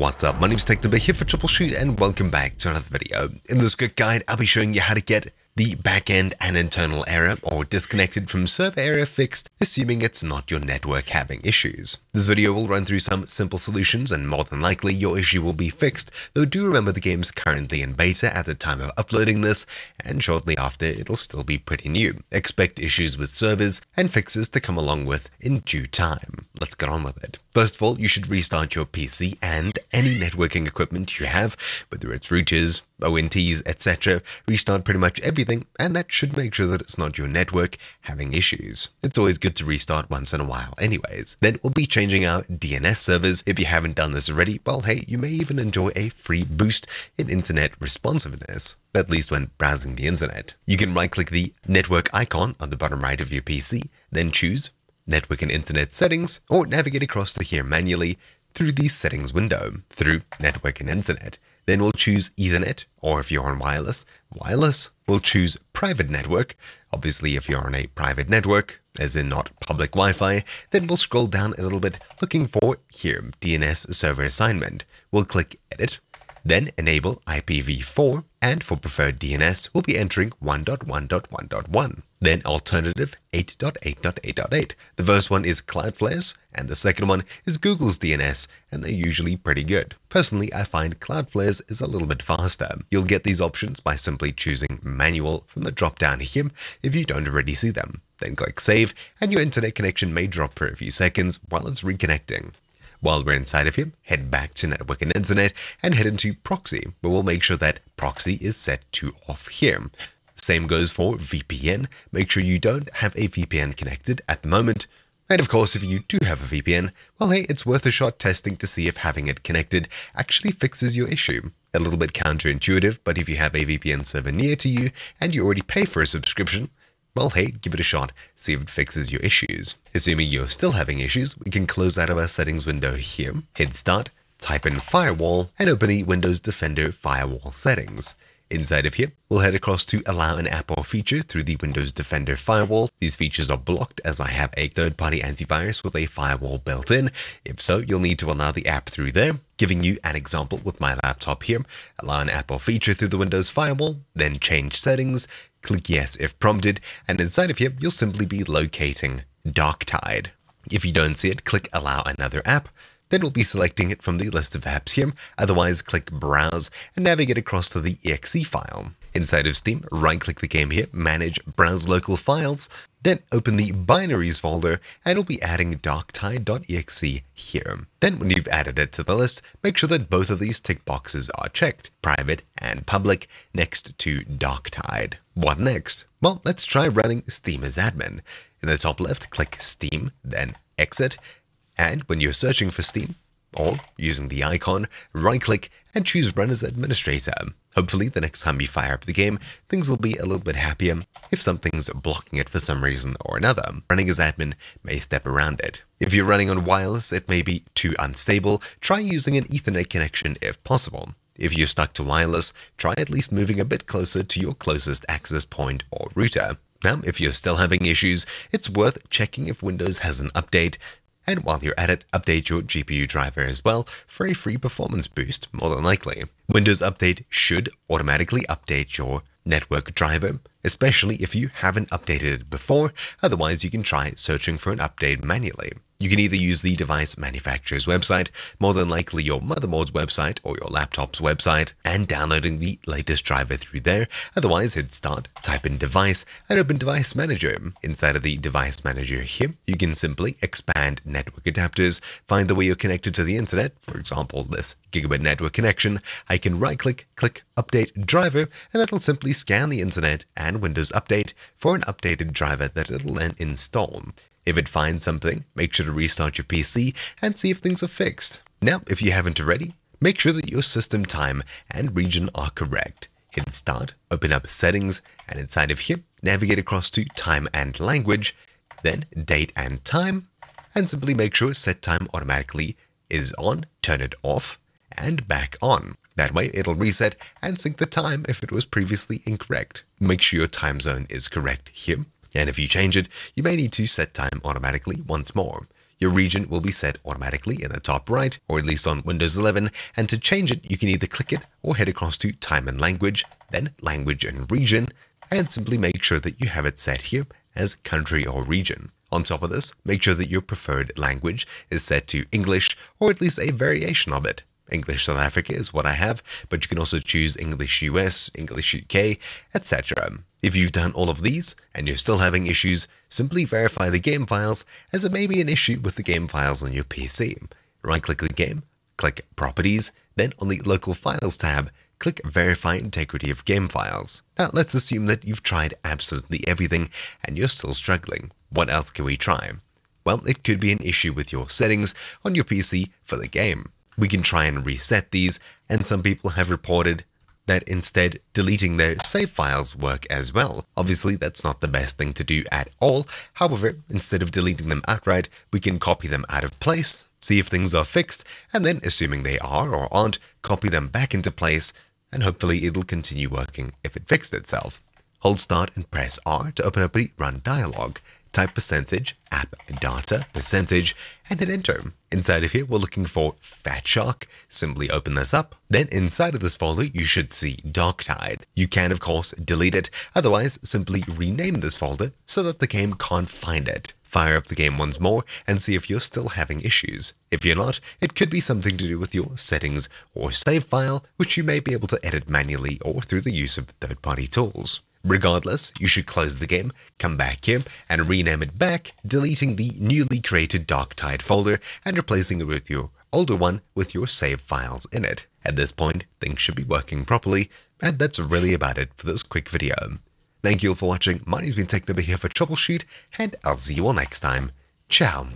What's up, my name is Technobo here for TroubleChute and welcome back to another video. In this quick guide, I'll be showing you how to get the backend and internal error or disconnected from server area fixed, assuming it's not your network having issues. This video will run through some simple solutions and more than likely your issue will be fixed, though do remember the game's currently in beta at the time of uploading this, and shortly after it'll still be pretty new. Expect issues with servers and fixes to come along with in due time. Let's get on with it. First of all, you should restart your PC and any networking equipment you have, whether it's routers, ONTs, etc. Restart pretty much everything, and that should make sure that it's not your network having issues. It's always good to restart once in a while anyways. Then we'll be changing our DNS servers. If you haven't done this already, well hey, you may even enjoy a free boost in internet responsiveness at least when browsing the internet. You can right click the network icon on the bottom right of your PC, then choose Network and Internet Settings, or navigate across to here manually through the Settings window through Network and Internet. Then we'll choose Ethernet, or if you're on wireless, wireless. We'll choose Private Network. Obviously, if you're on a private network, as in not public Wi-Fi, then we'll scroll down a little bit looking for here, DNS Server Assignment. We'll click Edit, then enable IPv4, and for preferred DNS, we'll be entering 1.1.1.1. Then alternative 8.8.8.8. The first one is Cloudflare's, and the second one is Google's DNS, and they're usually pretty good. Personally, I find Cloudflare's is a little bit faster. You'll get these options by simply choosing Manual from the drop-down here if you don't already see them. Then click Save, and your internet connection may drop for a few seconds while it's reconnecting. While we're inside of here, head back to Network and Internet and head into Proxy, but we'll make sure that Proxy is set to off here. Same goes for VPN. Make sure you don't have a VPN connected at the moment. And of course, if you do have a VPN, well, hey, it's worth a shot testing to see if having it connected actually fixes your issue. A little bit counterintuitive, but if you have a VPN server near to you and you already pay for a subscription, well, hey, give it a shot, see if it fixes your issues. Assuming you're still having issues, we can close out of our settings window here, hit start, type in firewall, and open the Windows Defender firewall settings. Inside of here, we'll head across to allow an app or feature through the Windows Defender firewall. These features are blocked as I have a third-party antivirus with a firewall built in. If so, you'll need to allow the app through there. Giving you an example with my laptop here, allow an app or feature through the Windows firewall, then change settings, click yes if prompted, and inside of here, you'll simply be locating Darktide. If you don't see it, click allow another app, then we'll be selecting it from the list of apps here, otherwise click Browse and navigate across to the exe file. Inside of Steam, right-click the game here, Manage Browse Local Files, then open the Binaries folder and we'll be adding darktide.exe here. Then when you've added it to the list, make sure that both of these tick boxes are checked, private and public, next to Darktide. What next? Well, let's try running Steam as admin. In the top left, click Steam, then Exit, and when you're searching for Steam, or using the icon, right-click and choose Run as Administrator. Hopefully, the next time you fire up the game, things will be a little bit happier if something's blocking it for some reason or another. Running as admin may step around it. If you're running on wireless, it may be too unstable. Try using an Ethernet connection if possible. If you're stuck to wireless, try at least moving a bit closer to your closest access point or router. Now, if you're still having issues, it's worth checking if Windows has an update and while you're at it, update your GPU driver as well for a free performance boost, more than likely. Windows Update should automatically update your network driver, especially if you haven't updated it before, otherwise you can try searching for an update manually. You can either use the device manufacturer's website, more than likely your motherboard's website or your laptop's website, and downloading the latest driver through there. Otherwise, hit start, type in device, and open device manager. Inside of the device manager here, you can simply expand network adapters, find the way you're connected to the internet, for example, this gigabit network connection. I can right click, click update driver, and that'll simply scan the internet and Windows Update for an updated driver that it'll then install. If it finds something, make sure to restart your PC and see if things are fixed. Now, if you haven't already, make sure that your system time and region are correct. Hit start, open up settings, and inside of here, navigate across to time and language, then date and time, and simply make sure set time automatically is on, turn it off, and back on. That way it'll reset and sync the time if it was previously incorrect. Make sure your time zone is correct here. And if you change it, you may need to set time automatically once more. Your region will be set automatically in the top right, or at least on Windows 11, and to change it, you can either click it or head across to Time and Language, then Language and Region, and simply make sure that you have it set here as country or region. On top of this, make sure that your preferred language is set to English or at least a variation of it. English South Africa is what I have, but you can also choose English US, English UK, etc. If you've done all of these and you're still having issues, simply verify the game files as it may be an issue with the game files on your PC. Right click the game, click Properties, then on the Local Files tab, click Verify Integrity of Game Files. Now let's assume that you've tried absolutely everything and you're still struggling. What else can we try? Well, it could be an issue with your settings on your PC for the game. We can try and reset these, and some people have reported that instead deleting their save files work as well. Obviously, that's not the best thing to do at all. However, instead of deleting them outright, we can copy them out of place, see if things are fixed, and then, assuming they are or aren't, copy them back into place, and hopefully it'll continue working if it fixed itself. Hold start and press R to open up the run dialog type percentage, app data, percentage, and hit enter. Inside of here, we're looking for Fatshark. Simply open this up. Then inside of this folder, you should see Darktide. You can, of course, delete it. Otherwise, simply rename this folder so that the game can't find it. Fire up the game once more and see if you're still having issues. If you're not, it could be something to do with your settings or save file, which you may be able to edit manually or through the use of third-party tools. Regardless, you should close the game, come back here, and rename it back, deleting the newly created Darktide folder and replacing it with your older one with your save files in it. At this point, things should be working properly, and that's really about it for this quick video. Thank you all for watching, my name's been Technobo here for TroubleChute, and I'll see you all next time. Ciao!